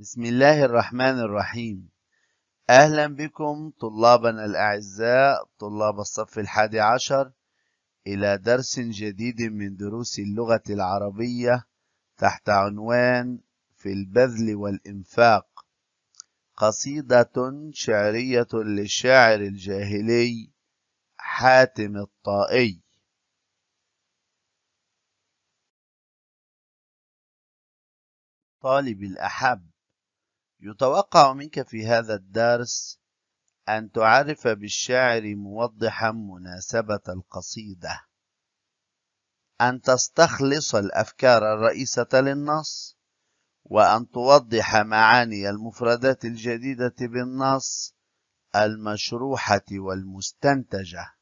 بسم الله الرحمن الرحيم. أهلا بكم طلابنا الأعزاء طلاب الصف الحادي عشر إلى درس جديد من دروس اللغة العربية تحت عنوان في البذل والإنفاق. قصيدة شعرية للشاعر الجاهلي حاتم الطائي. طالب الأحب. يتوقع منك في هذا الدرس أن تعرف بالشاعر موضحا مناسبة القصيدة. أن تستخلص الأفكار الرئيسة للنص وأن توضح معاني المفردات الجديدة بالنص المشروحة والمستنتجة.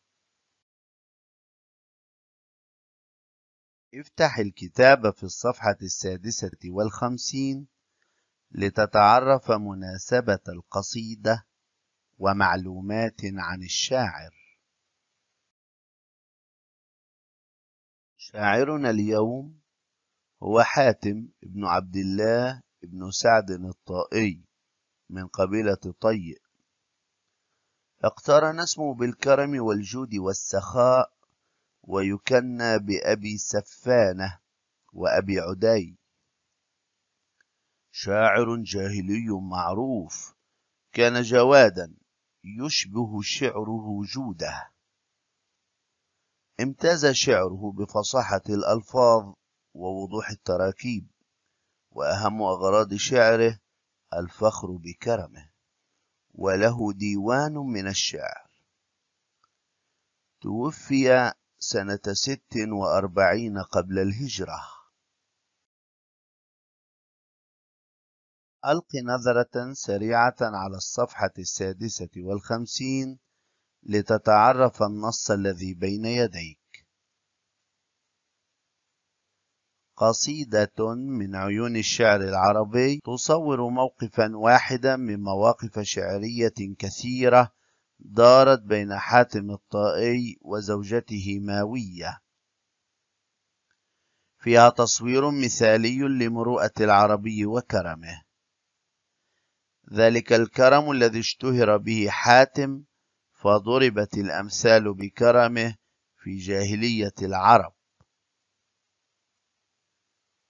افتح الكتاب في الصفحة السادسة والخمسين. لتتعرف مناسبة القصيدة ومعلومات عن الشاعر. شاعرنا اليوم هو حاتم بن عبد الله بن سعد الطائي من قبيلة طيء. اقترن اسمه بالكرم والجود والسخاء ويكنى بأبي سفانة وأبي عدي. شاعر جاهلي معروف كان جوادا يشبه شعره جوده امتاز شعره بفصاحة الألفاظ ووضوح التراكيب وأهم أغراض شعره الفخر بكرمه وله ديوان من الشعر. توفي سنة ست وأربعين قبل الهجرة. ألق نظرة سريعة على الصفحة السادسة والخمسين لتتعرف النص الذي بين يديك. قصيدة من عيون الشعر العربي تصور موقفا واحدا من مواقف شعرية كثيرة دارت بين حاتم الطائي وزوجته ماوية. فيها تصوير مثالي لمروءة العربي وكرمه. ذلك الكرم الذي اشتهر به حاتم فضربت الأمثال بكرمه في جاهلية العرب.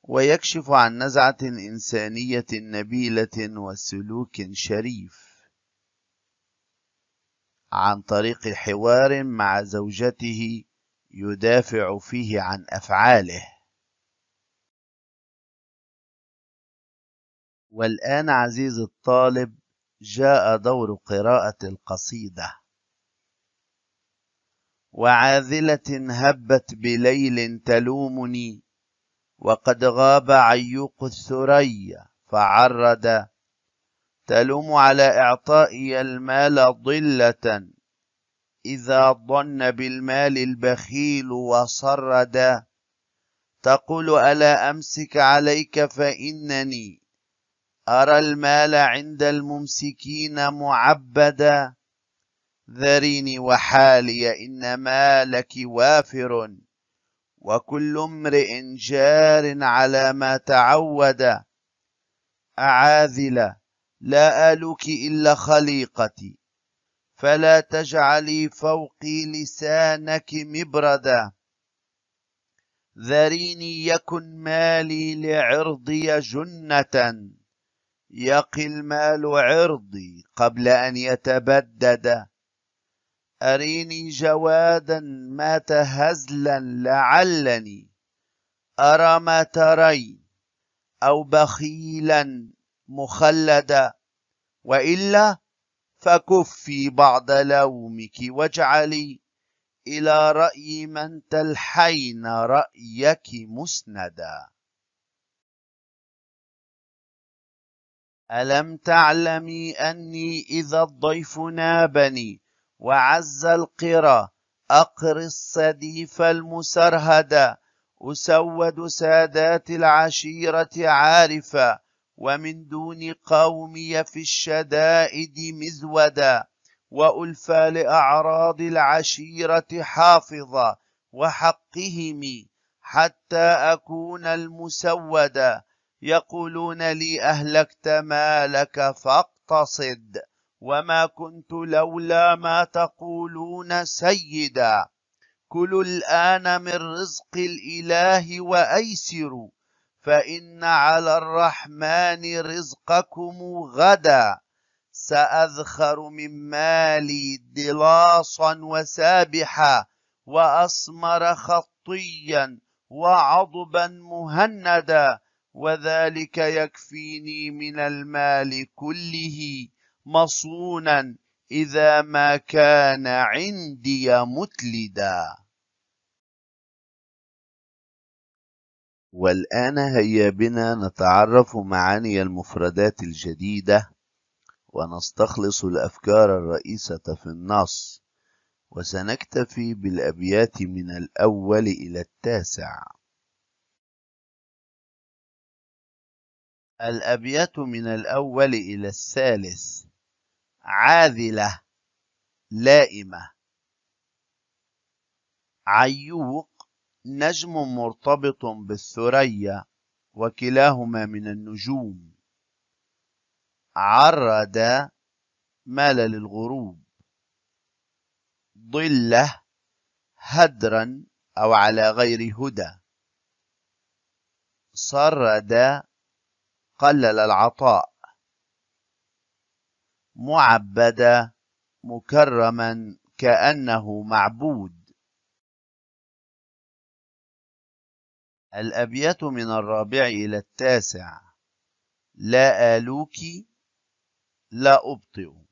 ويكشف عن نزعة إنسانية نبيلة وسلوك شريف عن طريق حوار مع زوجته يدافع فيه عن أفعاله. والآن عزيزي الطالب جاء دور قراءة القصيدة. وعاذلة هبت بليل تلومني وقد غاب عيوق الثريا فعرد تلوم على إعطائي المال ضلة إذا ظن بالمال البخيل وصرد. تقول ألا أمسك عليك فإنني أرى المال عند الممسكين معبدا. ذريني وحالي إن مالك وافر. وكل امرئ جار على ما تعود. أعاذل لا آلك إلا خليقتي. فلا تجعلي فوقي لسانك مبردا. ذريني يكن مالي لعرضي جنة. يقي المال عرضي قبل أن يتبدد. أريني جوادا مات هزلا لعلني. أرى ما ترين أو بخيلا مخلدا. وإلا فكفي بعض لومك واجعلي إلى رأي من تلحين رأيك مسندا. ألم تعلمي أني إذا الضيف نابني وعز القرى أقر الصديف المسرهدا أسود سادات العشيرة عارفا ومن دون قومي في الشدائد مزودا وألفى لأعراض العشيرة حافظا وحقهم حتى أكون المسودا يقولون لي أهلكت مالك فاقتصد وما كنت لولا ما تقولون سيدا. كلوا الآن من رزق الإله وأيسروا فإن على الرحمن رزقكم غدا. سأذخر من مالي دلاصا وسابحا وأسمر خطيا وعضبا مهندا. وذلك يكفيني من المال كله مصونا إذا ما كان عندي متلدا. والآن هيا بنا نتعرف معاني المفردات الجديدة ونستخلص الأفكار الرئيسة في النص وسنكتفي بالأبيات من الأول إلى التاسع. الأبيات من الأول إلى الثالث. عاذلة لائمة. عيوق نجم مرتبط بالثريا وكلاهما من النجوم. عرد مال للغروب. ضلة هدرا أو على غير هدى. صرد قلل العطاء. معبدا مكرما كأنه معبود. الأبيات من الرابع إلى التاسع. لا آلوك لا أبطئ.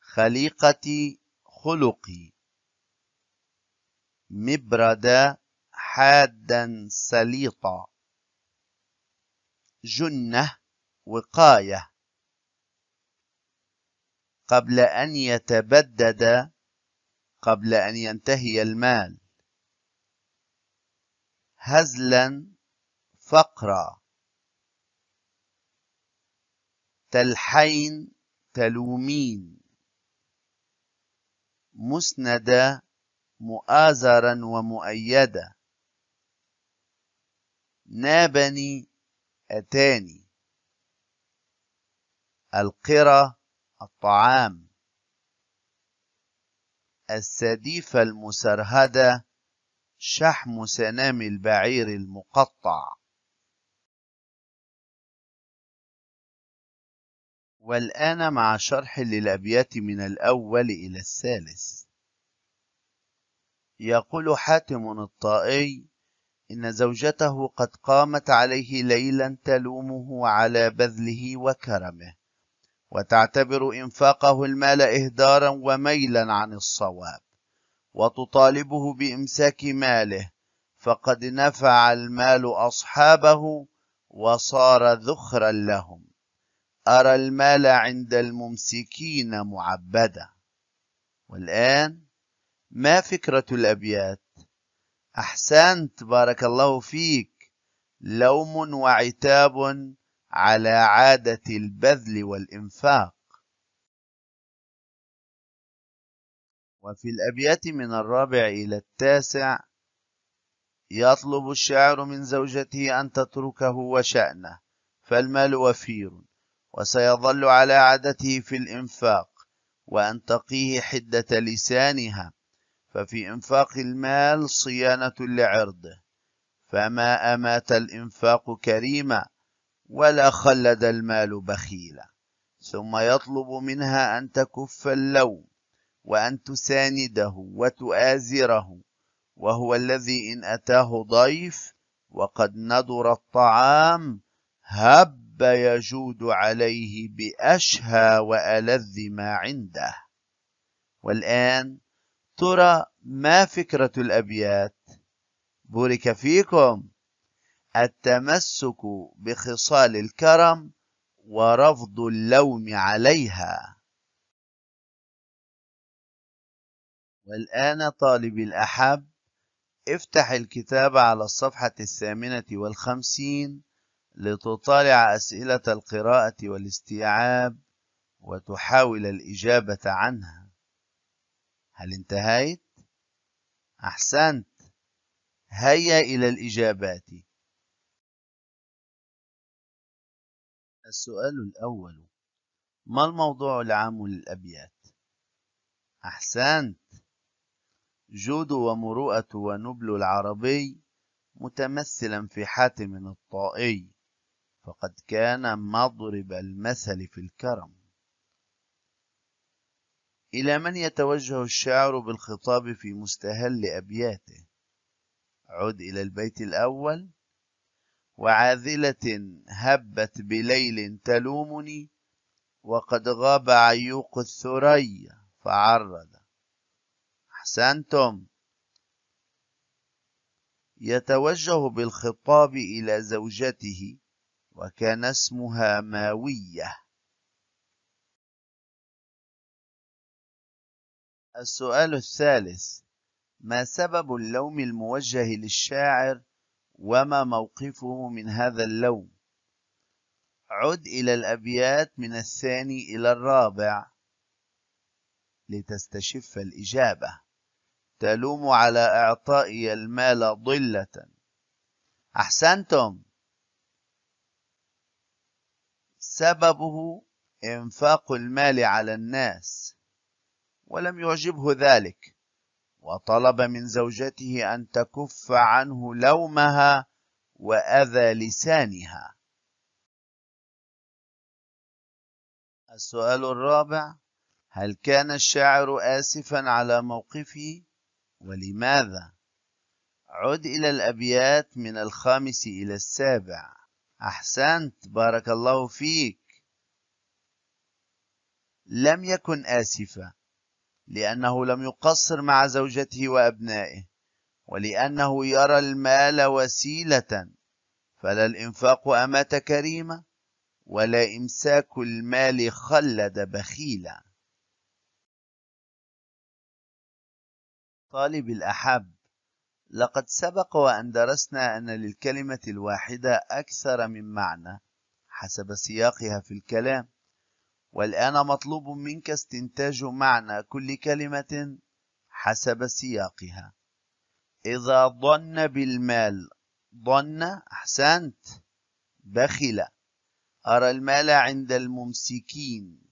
خليقتي خلقي مبردا حادا سليطا. جنة وقاية. قبل أن يتبدد قبل أن ينتهي المال. هزلا فقرا. تلحين تلومين. مسندا مؤازرا ومؤيدا. نابني أتاني القرى الطعام. السديفة المسرهدة شحم سنام البعير المقطع. والآن مع شرح للأبيات من الأول إلى الثالث. يقول حاتم الطائي إن زوجته قد قامت عليه ليلا تلومه على بذله وكرمه وتعتبر إنفاقه المال إهدارا وميلا عن الصواب وتطالبه بإمساك ماله فقد نفع المال أصحابه وصار ذخرا لهم. أرى المال عند الممسكين معبدا. والآن ما فكرة الأبيات؟ أحسنت بارك الله فيك. لوم وعتاب على عادة البذل والإنفاق. وفي الأبيات من الرابع إلى التاسع يطلب الشاعر من زوجته أن تتركه وشأنه فالمال وفير وسيظل على عادته في الإنفاق وأن تقيه حدة لسانها. ففي إنفاق المال صيانة لعرضه. فما أمات الإنفاق كريما ولا خلد المال بخيلا. ثم يطلب منها أن تكف اللوم وأن تسانده وتؤازره وهو الذي إن أتاه ضيف وقد ندر الطعام هب يجود عليه بأشهى وألذ ما عنده. والآن ترى ما فكرة الأبيات؟ بورك فيكم التمسك بخصال الكرم ورفض اللوم عليها. والآن طالب الأحب افتح الكتاب على الصفحة الثامنة والخمسين لتطالع أسئلة القراءة والاستيعاب وتحاول الإجابة عنها. هل انتهيت؟ أحسنت. هيا إلى الإجابات. السؤال الأول. ما الموضوع العام للأبيات؟ أحسنت. جود ومروءة ونبل العربي متمثلا في حاتم الطائي فقد كان مضرب المثل في الكرم. إلى من يتوجه الشاعر بالخطاب في مستهل أبياته؟ عد إلى البيت الأول. وعاذلة هبت بليل تلومني وقد غاب عيوق الثريا فعرد أحسنتم. يتوجه بالخطاب إلى زوجته وكان اسمها ماوية. السؤال الثالث ما سبب اللوم الموجه للشاعر وما موقفه من هذا اللوم؟ عد إلى الأبيات من الثاني إلى الرابع لتستشف الإجابة. تلوم على إعطائي المال ضلة. أحسنتم. سببه إنفاق المال على الناس. ولم يعجبه ذلك. وطلب من زوجته أن تكف عنه لومها وأذى لسانها. السؤال الرابع هل كان الشاعر آسفا على موقفه؟ ولماذا؟ عد إلى الأبيات من الخامس إلى السابع. أحسنت بارك الله فيك. لم يكن آسفا. لأنه لم يقصر مع زوجته وأبنائه ولأنه يرى المال وسيلة فلا الإنفاق أمات كريمة ولا إمساك المال خلد بخيلا. طالب الأحب لقد سبق وأن درسنا أن للكلمة الواحدة أكثر من معنى حسب سياقها في الكلام. والآن مطلوب منك استنتاج معنى كل كلمة حسب سياقها. إذا ظن بالمال ظن أحسنت بخل. أرى المال عند الممسكين.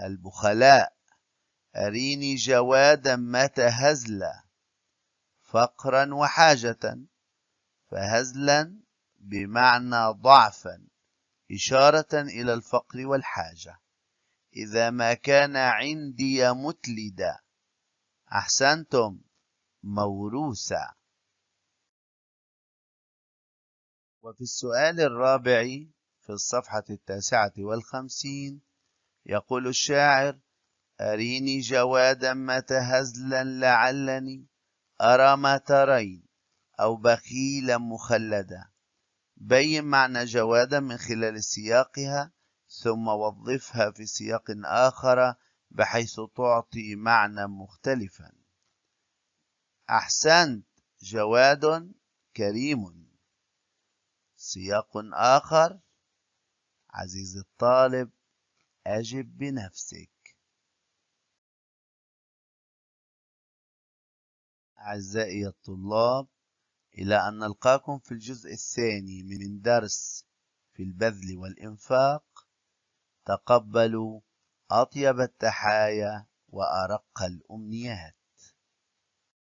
البخلاء أريني جوادا متى هزلا. فقرا وحاجة فهزلا بمعنى ضعفا. إشارة إلى الفقر والحاجة. إذا ما كان عندي متلدا. أحسنتم موروثا. وفي السؤال الرابع في الصفحة التاسعة والخمسين يقول الشاعر أريني جوادا متى هزلا لعلني أرى ما ترين أو بخيلا مخلدا. بين معنى جوادا من خلال سياقها ثم وظفها في سياق آخر بحيث تعطي معنى مختلفا. أحسنت جواد كريم. سياق آخر عزيزي الطالب أجب بنفسك. أعزائي الطلاب إلى أن نلقاكم في الجزء الثاني من درس في البذل والإنفاق. تقبلوا أطيب التحايا وأرق الأمنيات.